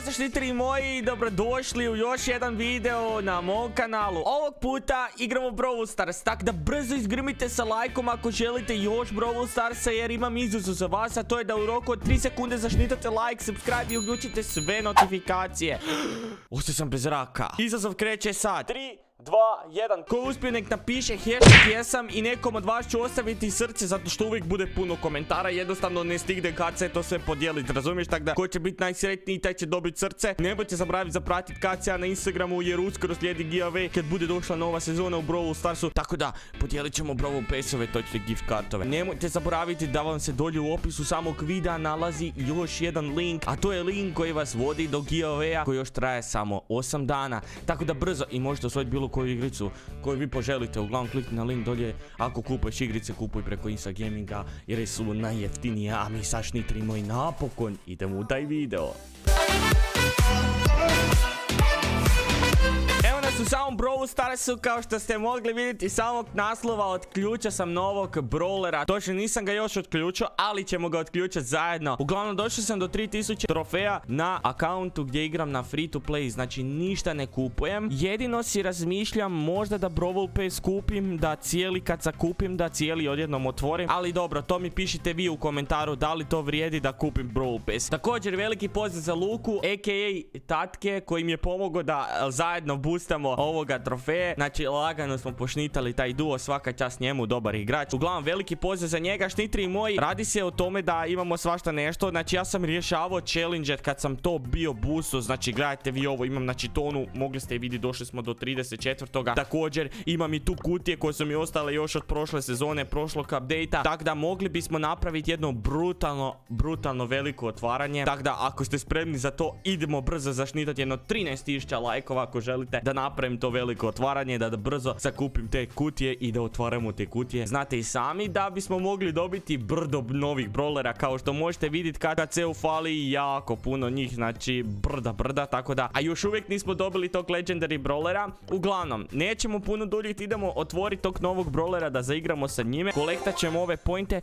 Pozdrav štiteri moji, dobrodošli u još jedan video na mom kanalu. Ovog puta igramo Brawl Stars, tako da brzo izgrmite sa lajkom ako želite još Brawl Starsa jer imam izuzu za vas, a to je da u roku od 3 sekunde zašnitate like, subscribe i uključite sve notifikacije. Ostao sam bez raka. Izazov kreće sad. 3, 2, 1. Ko uspije nek napiše hashtag jesam i nekom od vas ću ostaviti srce zato što uvijek bude puno komentara. Jednostavno ne stigne kad se to sve podijeliti, razumiješ? Tako da ko će biti najsretniji taj će dobiti srce. Nemojte zaboraviti zapratiti KCA na Instagramu jer uskoro slijedi giveaway kad bude došla nova sezona u Brawl Starsu. Tako da podijelit ćemo Brawl Passove, točne gift kartove. Nemojte zaboraviti da vam se dolje u opisu samog videa nalazi još jedan link, a to je link koji vas vodi do giveawaya koji još traje samo 8 dana. Tako da brzo i možete osvojiti bilo koju igricu koju vi poželite. Uglavnom klikni na link dolje. Ako kupuješ igrice, kupuj preko Insta Gaminga jer su najjeftinije. A mi sa šnitrimo i napokon idemo u taj video. Evo nas u samom Brawl Starsu kao što ste mogli vidjeti samog naslova otključio sam novog brawlera. Točno nisam ga još otključio ali ćemo ga otključati zajedno. Uglavnom došao sam do 3000 trofeja na akauntu gdje igram na free to play Znači ništa ne kupujem. Jedino si razmišljam možda da Brawl Pass kupim Da cijeli kad zakupim da cijeli odjednom otvorim. Ali dobro to mi pišite vi u komentaru da li to vrijedi da kupim Brawl Pass. Također veliki pozdrav za Luku aka Tatke koji mi je pomogao da zajedno boostamo ovoga trofeje. Znači, lagano smo pošnitali taj duo, svaka čast njemu, dobar igrač. Uglavnom, veliki pozdrav za njega, šnitri moji. Radi se o tome da imamo svašta nešto. Znači, ja sam rješavao challenge kad sam to bio boosto. Znači, gledajte vi ovo, imam znači tonu, mogli ste vidjeti, došli smo do 34. Također, imam i tu kutije koje su mi ostale još od prošle sezone, prošlog update-a. Tako da, mogli bismo napraviti jedno brutalno, brutalno veliko otvaranje. Tako da, ako ste spremni za to, idemo brzo zašnitati jedno 13.000 lajkova ako želite da napravim to veliko otvaranje, da, brzo sakupim te kutije i da otvaramo te kutije. Znate i sami da bismo mogli dobiti brdo novih brolera, kao što možete vidjeti kad se ufali jako puno njih, znači brda brda, tako da, a još uvijek nismo dobili tog legendary brolera. Uglavnom, nećemo puno duljiti, idemo otvoriti tog novog brolera da zaigramo sa njime. Kolektat ćemo ove pointe, e,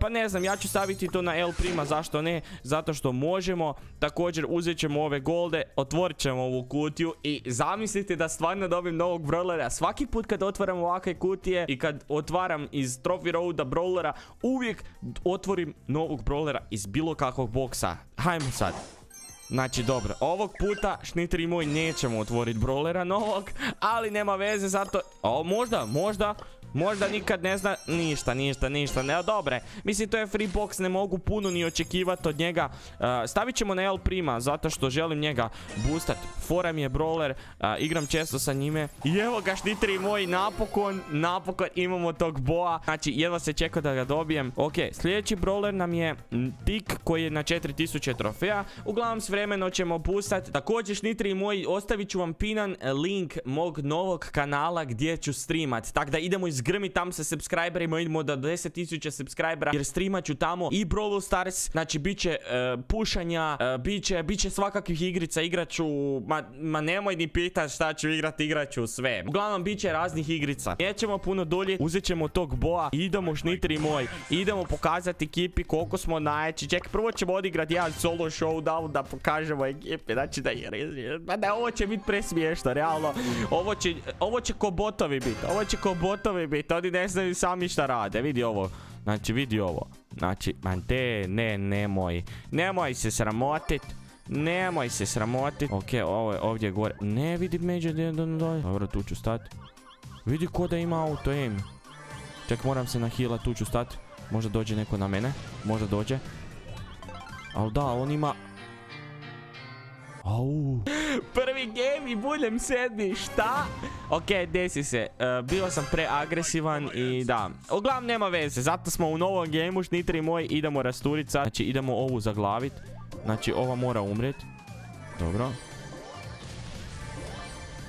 pa ne znam, ja ću staviti to na L prima, zašto ne? Zato što možemo, također uzet ćemo ove golde, otvorit ćemo ovu kutiju i zamislite da stvarno dobim novog brawlera. Svaki put kad otvaram ovakve kutije i kad otvaram iz Trophy Roada brawlera, uvijek otvorim novog brawlera iz bilo kakvog boksa. Hajmo sad. Znači dobro, ovog puta šnitri moj nećemo otvoriti brawlera novog, ali nema veze zato... O, možda, možda, Možda nikad ne zna ništa, ništa, ništa. Ne, dobre. Mislim, to je free box, ne mogu puno ni očekivati od njega. Uh, stavit ćemo na L prima, zato što želim njega boostat. Fora mi je brawler, uh, igram često sa njime. I evo ga štitri moji, napokon, napokon imamo tog boa. Znači, jedva se čeka da ga dobijem. Ok, sljedeći brawler nam je Tik koji je na 4000 trofeja. Uglavnom, s vremeno ćemo boostat. Također, štitri moji, ostavit ću vam pinan link mog novog kanala gdje ću streamat. Tako da idemo iz zgrmi tam sa subscriberima, idemo do 10.000 subscribera jer streamat ću tamo i Brawl Stars, znači bit će e, pušanja, e, bit, će, bit svakakvih igrica, igraću, ma, ma nemoj ni pitat šta ću igrat, igraću sve. Uglavnom bit će raznih igrica. Nećemo puno dulje, uzet ćemo tog boa, idemo šnitri moj, idemo pokazati ekipi koliko smo najjači. Čekaj, prvo ćemo odigrati jedan solo showdown da pokažemo ekipi, znači da je, ma da ovo će biti presmiješno, realno. Ovo će, ovo će ko botovi biti, ovo će ko botovi biti, oni ne znaju sami šta rade, vidi ovo. Znači, vidi ovo. Znači, man te, ne, nemoj. Nemoj se sramotit. Nemoj se sramotit. Ok, ovo je ovdje gore. Ne, vidi među, dobro, tu ću stati. Vidi ko da ima auto aim. Ček, moram se nahilat, tu ću stati. Možda dođe neko na mene. Možda dođe. Ali da, on ima Au. Prvi game i budem sedmi, šta? Ok, desi se. Uh, bio sam preagresivan i da. Uglavnom nema veze, zato smo u novom gameu, šnitri moj, idemo rasturica. Znači, idemo ovu zaglavit. Znači, ova mora umret. Dobro.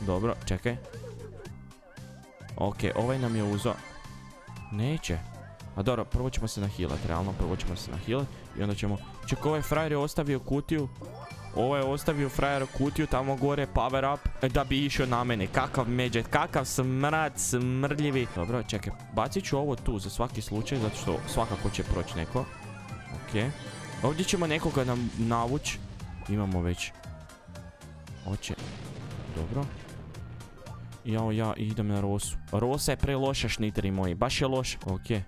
Dobro, čekaj. Ok, ovaj nam je uzo. Neće. A dobro, prvo ćemo se nahilat, realno, prvo ćemo se nahilat. I onda ćemo... Čekaj, ovaj frajer je ostavio kutiju. Ovo je ostavio frajer kutiju tamo gore, power up, da bi išao na mene. Kakav međet, kakav smrad, smrdljivi. Dobro, čekaj, bacit ću ovo tu za svaki slučaj, zato što svakako će proći neko. Ok. Ovdje ćemo nekoga nam navuć. Imamo već Hoće. Dobro. Jao, ja idem na Rosu. Rosa je pre loša šniteri moji. Baš je loša. Okej.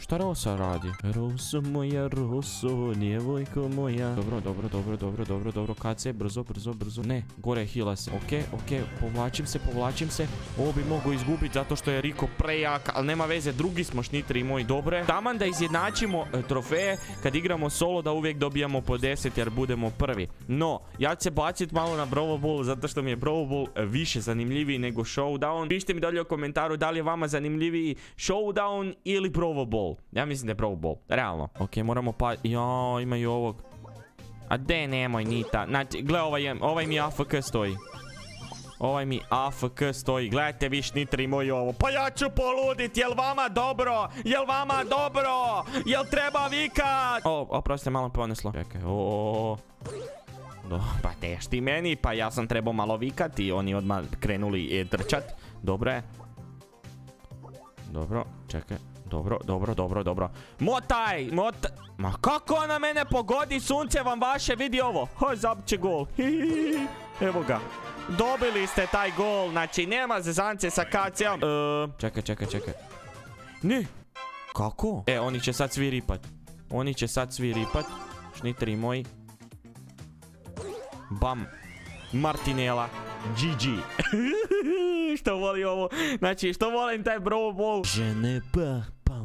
Šta Rosa radi? Roso moja, Roso, djevojko moja. Dobro, dobro, dobro, dobro, dobro, dobro. Kad se, brzo, brzo, brzo. Ne, gore hila se. Okej, okej, povlačim se, povlačim se. Ovo bi mogu izgubiti zato što je Riko prejak, ali nema veze, drugi smo šnitri moji dobre. Taman da izjednačimo e, trofeje kad igramo solo da uvijek dobijamo po 10 jer budemo prvi. No, ja ću se baciti malo na Brawl Ball zato što mi je Brawl Ball e, više zanimljiviji nego Showdown. Pišite mi dalje u komentaru da li je vama zanimljiviji Showdown ili Brawl Ball. Ja mislim da je Brawl Ball. Realno. Ok, moramo pa... Jo, ima i ovog. A de, nemoj Nita. Znači, gle, ovaj, ovaj mi AFK stoji. Ovaj mi AFK stoji. Gledajte vi šnitri moji ovo. Pa ja ću poludit. Jel vama dobro? Jel vama dobro? Jel treba vikat? O, oprosti, malo poneslo. Čekaj, o. Do, pa teš ti meni, pa ja sam trebao malo vikati. Oni odmah krenuli e, trčat. Dobro je. Dobro, čekaj. Dobro, dobro, dobro, dobro. Motaj, motaj. Ma kako ona mene pogodi, sunce vam vaše, vidi ovo. Ho, zabće gol. Evo ga. Dobili ste taj gol, znači nema zezance sa KC-om. E, čekaj, čekaj, čekaj. Ne. Kako? E, oni će sad svi ripat. Oni će sad svi ripat. Šnitri moji. Bam. Martinela. GG. što voli ovo. Znači, što volim taj bro ball. Je ne pas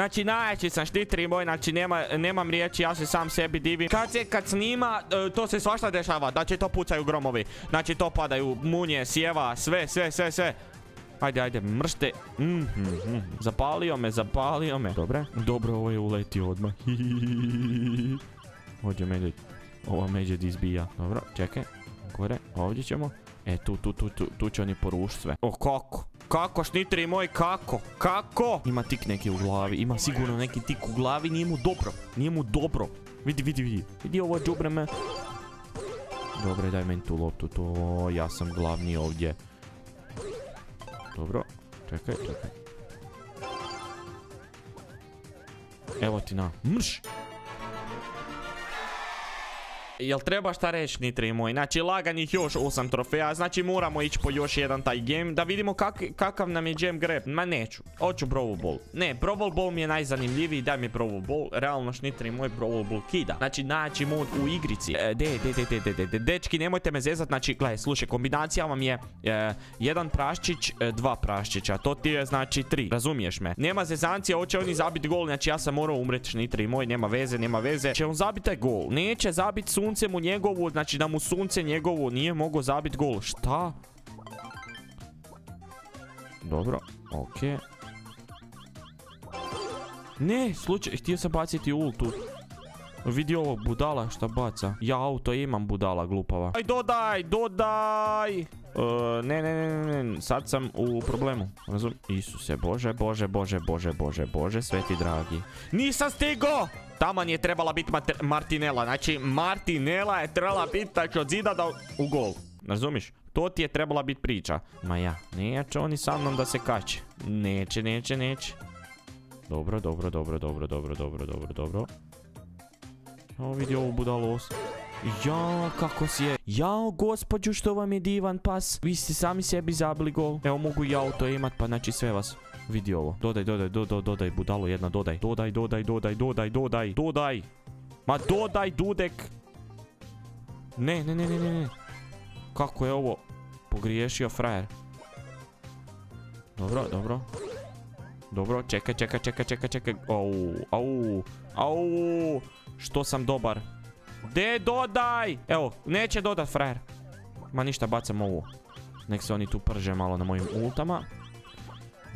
Znači najjači sam štitri moj, znači nema, nemam riječi, ja se sam sebi divim. Kad se kad snima, e, to se svašta dešava, znači to pucaju gromovi. Znači to padaju munje, sjeva, sve, sve, sve, sve. Ajde, ajde, mršte. Mm Zapalio me, zapalio me. Dobre. Dobro, ovo je uletio odmah. Ovdje medved. Ova medved izbija. Dobro, čekaj gore, ovdje ćemo. E, tu, tu, tu, tu, tu će oni porušiti sve. O, kako? Kako, šnitri moj, kako? Kako? Ima tik neki u glavi, ima sigurno neki tik u glavi, nije mu dobro. Nije mu dobro. Vidi, vidi, vidi. Vidi ovo džubre me. Dobre, daj meni tu loptu, to ja sam glavni ovdje. Dobro, čekaj, čekaj. Evo ti na, mrš! Jel treba šta reći nitri moj? Znači laganih još 8 trofeja, znači moramo ići po još jedan taj game da vidimo kakav nam je jam grab. Ma neću, hoću Brawl Ball. Ne, Brawl Ball mi je najzanimljiviji, daj mi Brawl Ball. Realno šnitri moj Brawl Ball kida. Znači najjači mod u igrici. E, de, de, de, de, de, de, dečki nemojte me zezat, znači gledaj, slušaj, kombinacija vam je e, jedan praščić, e, dva praščića. To ti je znači tri, razumiješ me? Nema zezancija, hoće oni zabiti gol, znači ja sam morao umreti šnitri moj, nema veze, nema veze. Će on zabiti taj gol, neće zabiti sunce mu njegovu, znači da mu sunce njegovu nije mogao zabiti gol. Šta? Dobro, okej. Ne, slučaj, htio sam baciti ultu. Vidi ovo budala šta baca. Ja auto imam budala glupava. Aj dodaj, dodaj! Ne, ne, ne, ne, sad sam u problemu. Razum? Isuse, bože, bože, bože, bože, bože, bože, sveti dragi. Nisam stigo! Taman je trebala biti Martinela. Znači, Martinela je trebala biti znači od zida da u gol. Razumiš? To ti je trebala biti priča. Ma ja, neće oni sa mnom da se kače. Neće, neće, neće. Dobro, dobro, dobro, dobro, dobro, dobro, dobro, dobro. Ovo vidi ovu budalos. Ja, kako si je. Jao, gospođu, što vam je divan pas. Vi ste sami sebi zabili gol. Evo, mogu i auto imat, pa znači sve vas. Vidi ovo. Dodaj, dodaj, dodaj, dodaj, budalo jedna, dodaj. Dodaj, dodaj, dodaj, dodaj, dodaj, dodaj. Ma dodaj, dudek. Ne, ne, ne, ne, ne, ne. Kako je ovo pogriješio frajer? Dobro, dobro. Dobro, čekaj, čekaj, čekaj, čekaj, čekaj. Au, au, au. Što sam dobar. De, dodaj! Evo, neće dodat frajer. Ma ništa, bacam ovu. Nek se oni tu prže malo na mojim ultama.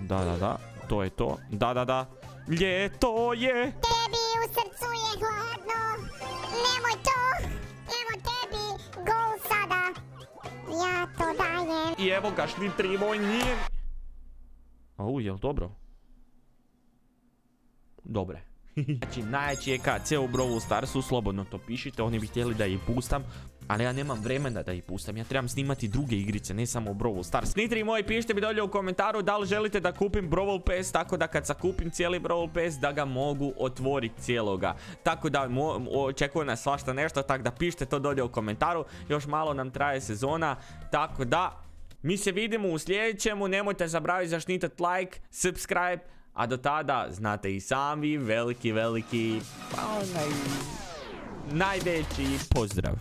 Da, da, da. To je to. Da, da, da. Ljeto je. Tebi u srcu je hladno. Nemoj to. Evo tebi gol sada. I evo ga, šnitri moj nije... Au, jel dobro? Dobre. Znači, najjači je KC u Brawl Starsu, slobodno to pišite, oni bi htjeli da ih pustam, ali ja nemam vremena da ih pustam, ja trebam snimati druge igrice, ne samo Brawl Stars. Nitri moji, pišite mi dolje u komentaru da li želite da kupim Brawl Pass, tako da kad sakupim cijeli Brawl Pass, da ga mogu otvoriti cijeloga. Tako da očekuje nas svašta nešto, tako da pišite to dolje u komentaru, još malo nam traje sezona, tako da... Mi se vidimo u sljedećemu, nemojte zabraviti zaštitati like, subscribe, a do tada, znate i sami, veliki, veliki, pa onaj, najveći pozdrav.